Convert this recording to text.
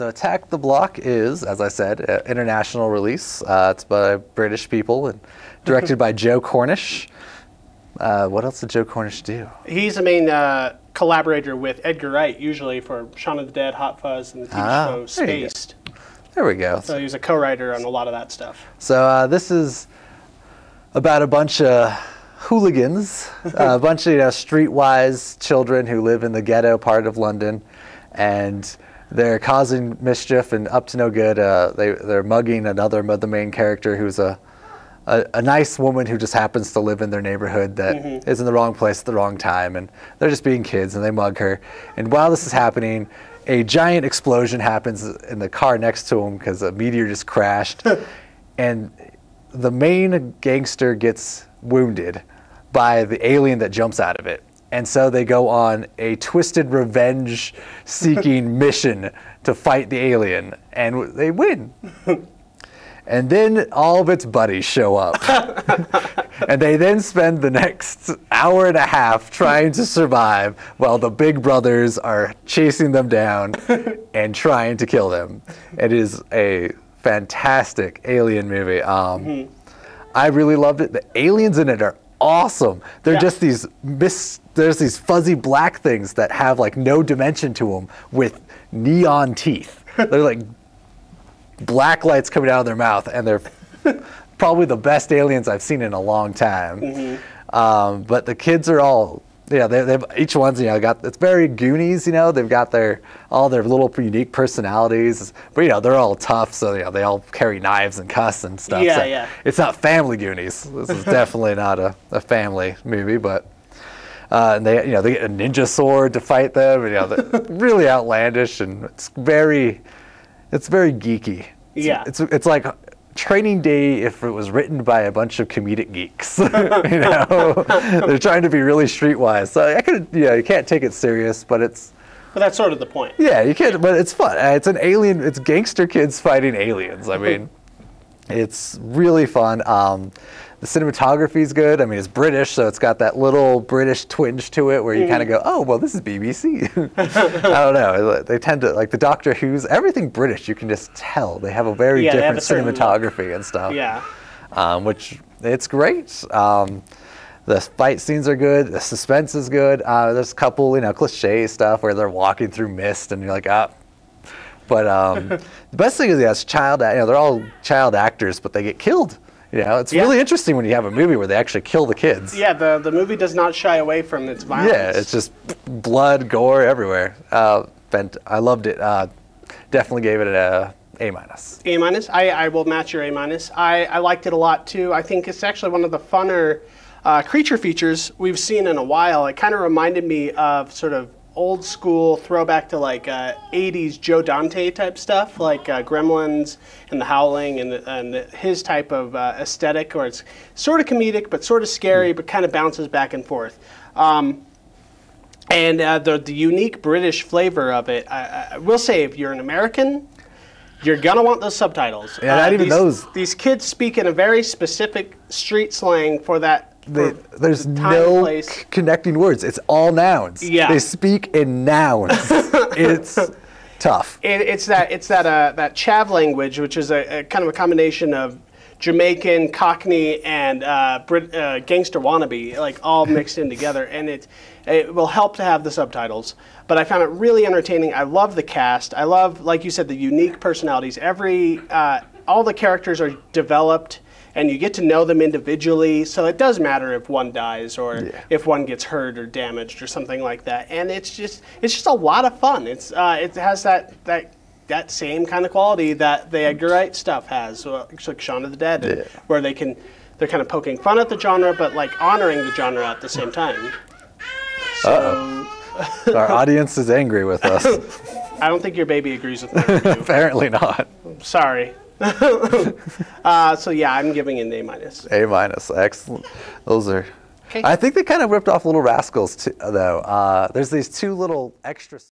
So Attack the Block is, as I said, an international release. Uh, it's by British people and directed by Joe Cornish. Uh, what else did Joe Cornish do? He's the main uh, collaborator with Edgar Wright, usually for Shaun of the Dead, Hot Fuzz, and the TV Ah, show. Spaced. There we go. So he was a co-writer on a lot of that stuff. So uh, this is about a bunch of hooligans, uh, a bunch of you know, streetwise children who live in the ghetto part of London, and they're causing mischief and up to no good. Uh, they they're mugging another the main character who's a, a a nice woman who just happens to live in their neighborhood that is in the wrong place at the wrong time, and they're just being kids and they mug her. And while this is happening. A giant explosion happens in the car next to him because a meteor just crashed, and the main gangster gets wounded by the alien that jumps out of it. And so they go on a twisted revenge seeking mission to fight the alien, and they win. And then all of its buddies show up. and they then spend the next hour and a half trying to survive while the big brothers are chasing them down and trying to kill them. It is a fantastic alien movie. Um, I really loved it. The aliens in it are awesome. They're Yeah. just these mis- there's these fuzzy black things that have like no dimension to them with neon teeth. They're like black lights coming out of their mouth, and they're probably the best aliens I've seen in a long time. Um, but the kids are all, yeah, they, they've each one's you know got it's very Goonies, you know, they've got their all their little unique personalities, but you know they're all tough, so you know they all carry knives and cuss and stuff. Yeah, so yeah. It's not Family Goonies. This is definitely not a, a family movie, but. Uh, and they, you know, they get a ninja sword to fight them. And, you know, really outlandish, and it's very, it's very geeky. It's, Yeah. It's it's like Training Day if it was written by a bunch of comedic geeks. you know, they're trying to be really streetwise. So I could, you know, you can't take it serious, but it's But that's sort of the point. yeah, you can't. But it's fun. Uh, It's an alien. It's gangster kids fighting aliens. I mean, it's really fun. Um, the cinematography is good. I mean, it's British, so it's got that little British twinge to it, where you kind of go, "Oh, well, this is BBC." I don't know. They tend to like the Doctor Who's everything British. You can just tell they have a very Yeah, different a certain look. cinematography and stuff Yeah. um, which it's great. Um, the fight scenes are good. The suspense is good. Uh, there's a couple, you know, cliche stuff where they're walking through mist and you're like, ah. But um, the best thing is, yeah, it's child. You know, they're all child actors, but they get killed. You know, it's Yeah. really interesting when you have a movie where they actually kill the kids. Yeah, the, the movie does not shy away from its violence. Yeah, it's just blood, gore everywhere. Uh, fant- I loved it. Uh, definitely gave it a A minus. A minus. I, I will match your A minus. I, I liked it a lot too. I think it's actually one of the funner uh, creature features we've seen in a while. It kind of reminded me of sort of old school throwback to like uh, 80s Joe Dante type stuff, like uh, Gremlins and The Howling and, the, and the, his type of uh, aesthetic, where it's sort of comedic but sort of scary, but kind of bounces back and forth. Um, and uh, the, the unique British flavor of it, I, I will say, if you're an American, you're gonna want those subtitles. Uh, Yeah, not even these, those. These kids speak in a very specific street slang for that. They, there's the time no place. connecting words. It's all nouns. Yeah. They speak in nouns. it's tough. It, it's that it's that uh, that Chav language, which is a, a kind of a combination of Jamaican, Cockney, and uh, Brit, uh, gangster wannabe, like all mixed in together, and it it will help to have the subtitles. But I found it really entertaining. I love the cast. I love, like you said, the unique personalities. Every uh, all the characters are developed. And you get to know them individually, so it does matter if one dies or Yeah. if one gets hurt or damaged or something like that. And it's just it's just a lot of fun. It's uh, it has that that that same kind of quality that the Edgar Wright stuff has, like Shaun of the Dead, Yeah. where they can they're kind of poking fun at the genre, but like honoring the genre at the same time. So Our audience is angry with us. I don't think your baby agrees with review. Apparently not. Sorry. uh, so yeah, I'm giving it an A minus. A minus. Excellent. Those are. Okay. I think they kind of ripped off Little Rascals too, though. Uh, there's these two little extra.